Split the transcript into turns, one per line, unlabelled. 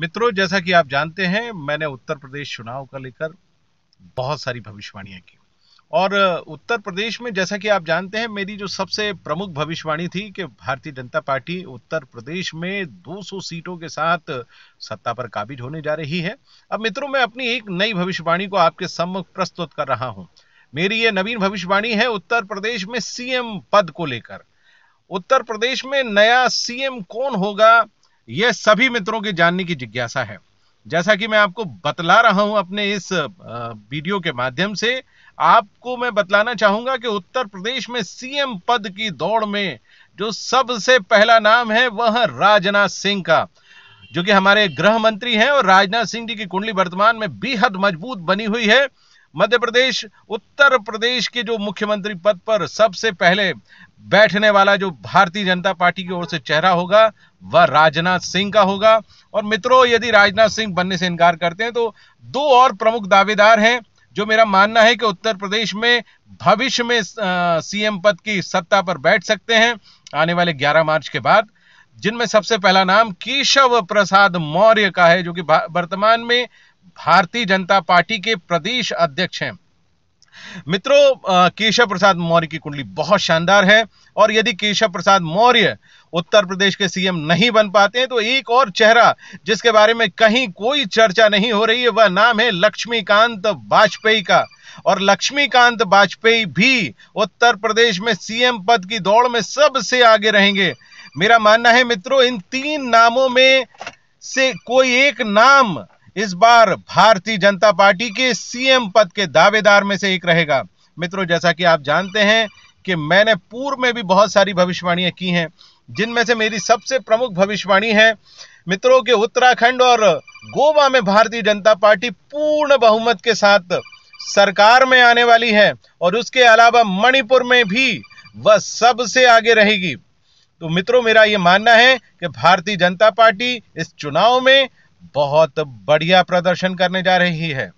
मित्रों, जैसा कि आप जानते हैं, मैंने उत्तर प्रदेश चुनाव का लेकर बहुत सारी भविष्यवाणियाँ की। और उत्तर प्रदेश में, जैसा कि आप जानते हैं, मेरी जो सबसे प्रमुख भविष्यवाणी थी कि भारतीय जनता पार्टी उत्तर प्रदेश में 200 सीटों के साथ सत्ता पर काबिज होने जा रही है। अब मित्रों, मैं अपनी एक नई भविष्यवाणी को आपके सम्मुख प्रस्तुत कर रहा हूँ। मेरी ये नवीन भविष्यवाणी है उत्तर प्रदेश में सीएम पद को लेकर। उत्तर प्रदेश में नया सीएम कौन होगा? यह सभी मित्रों के जानने की जिज्ञासा है। जैसा कि मैं आपको बतला रहा हूँ अपने इस वीडियो के माध्यम से, आपको मैं बतलाना चाहूँगा कि उत्तर प्रदेश में सीएम पद की दौड़ में जो सबसे पहला नाम है वह राजनाथ सिंह का, जो कि हमारे गृह मंत्री हैं और राजनाथ सिंह जी की कुंडली वर्तमान में बेहद मज़बूत बनी हुई है। मध्य प्रदेश, उत्तर प्रदेश के जो मुख्यमंत्री पद पर सबसे पहले बैठने वाला जो भारतीय जनता पार्टी की ओर से चेहरा होगा, वह राजनाथ सिंह का होगा। और मित्रों, यदि राजनाथ सिंह बनने से इनकार करते हैं तो दो और प्रमुख दावेदार हैं, जो मेरा मानना है कि उत्तर प्रदेश में भविष्य में सीएम पद की सत्ता पर बैठ सकते हैं, आने वाले 11 मार्च के बाद। जिनमें सबसे पहला नाम केशव प्रसाद मौर्य का है, जो कि वर्तमान में भारतीय जनता पार्टी के प्रदेश अध्यक्ष हैं। मित्रों केशव प्रसाद मौर्य की कुंडली बहुत शानदार है और यदि केशव प्रसाद मौर्य उत्तर प्रदेश के सीएम नहीं बन पाते हैं तो एक और चेहरा जिसके बारे में कहीं कोई चर्चा नहीं हो रही है, वह नाम है लक्ष्मीकांत वाजपेयी का। और लक्ष्मीकांत वाजपेयी भी उत्तर प्रदेश में सीएम पद की दौड़ में सबसे आगे रहेंगे। मेरा मानना है, मित्रों, इन तीन नामों में से कोई एक नाम इस बार भारतीय जनता पार्टी के सीएम पद के दावेदार में से एक रहेगा। मित्रों, जैसा कि आप जानते हैं कि मैंने पूर्व में भी बहुत सारी भविष्यवाणियाँ की हैं, जिनमें से मेरी सबसे प्रमुख भविष्यवाणी है। मित्रों, के उत्तराखंड और गोवा में भारतीय जनता पार्टी पूर्ण बहुमत के साथ सरकार में आने वाली है और उसके अलावा मणिपुर में भी वह सबसे आगे रहेगी। तो मित्रों, मेरा यह मानना है कि भारतीय जनता पार्टी इस चुनाव में बहुत बढ़िया प्रदर्शन करने जा रही है।